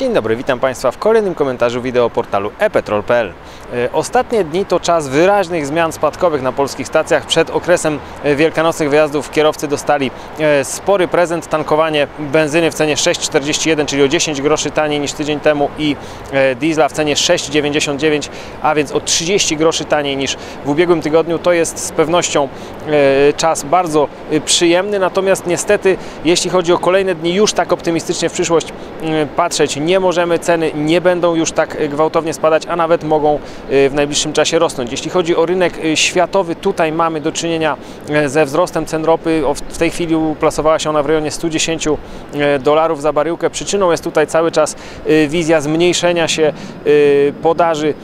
Dzień dobry, witam Państwa w kolejnym komentarzu wideo portalu epetrol.pl. E, Ostatnie dni to czas wyraźnych zmian spadkowych na polskich stacjach. Przed okresem e, wielkanocnych wyjazdów kierowcy dostali e, spory prezent, tankowanie benzyny w cenie 6,41, czyli o 10 groszy taniej niż tydzień temu i diesla w cenie 6,99, a więc o 30 groszy taniej niż w ubiegłym tygodniu. To jest z pewnością czas bardzo przyjemny, natomiast niestety jeśli chodzi o kolejne dni, już tak optymistycznie w przyszłość patrzeć nie możemy, ceny nie będą już tak gwałtownie spadać, a nawet mogą e, w najbliższym czasie rosnąć. Jeśli chodzi o rynek e, światowy, tutaj mamy do czynienia e, ze wzrostem cen ropy. W tej chwili uplasowała się ona w rejonie 110 e, dolarów za baryłkę. Przyczyną jest tutaj cały czas e, wizja zmniejszenia się podaży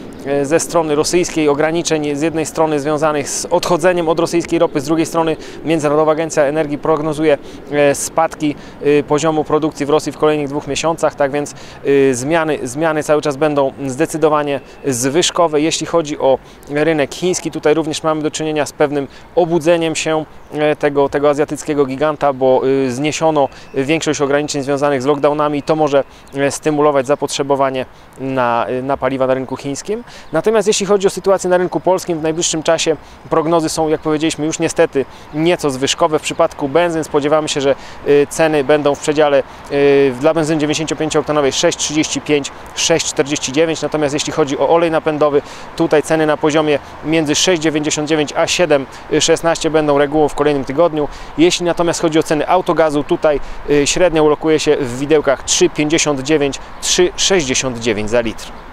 ze strony rosyjskiej, ograniczeń z jednej strony związanych z odchodzeniem od rosyjskiej ropy, z drugiej strony Międzynarodowa Agencja Energii prognozuje e, spadki e, poziomu produkcji w Rosji w kolejnych dwóch miesiącach, tak więc e, zmiany, zmiany cały czas będą zdecydowanie zwyżkowe. Jeśli chodzi o rynek chiński, tutaj również mamy do czynienia z pewnym obudzeniem się e, tego, tego azjatyckiego giganta, bo e, zniesiono większość ograniczeń związanych z lockdownami i to może e, stymulować zapotrzebowanie na, e, na paliwa na rynku chińskim. Natomiast jeśli chodzi o sytuację na rynku polskim, w najbliższym czasie prognozy są, jak powiedzieliśmy, już niestety nieco zwyżkowe. W przypadku benzyn spodziewamy się, że y, ceny będą w przedziale y, dla benzyny 95-oktanowej 6,35, 6,49. Natomiast jeśli chodzi o olej napędowy, tutaj ceny na poziomie między 6,99 a 7,16 będą regułą w kolejnym tygodniu. Jeśli natomiast chodzi o ceny autogazu, tutaj y, średnio ulokuje się w widełkach 3,59, 3,69 za litr.